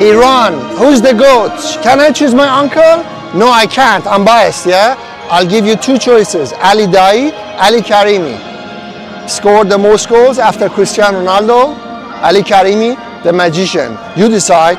Iran, who's the GOAT? Can I choose my uncle? No, I can't. I'm biased, yeah? I'll give you two choices Ali Daei, Ali Karimi. Scored the most goals after Cristiano Ronaldo, Ali Karimi, the magician. You decide.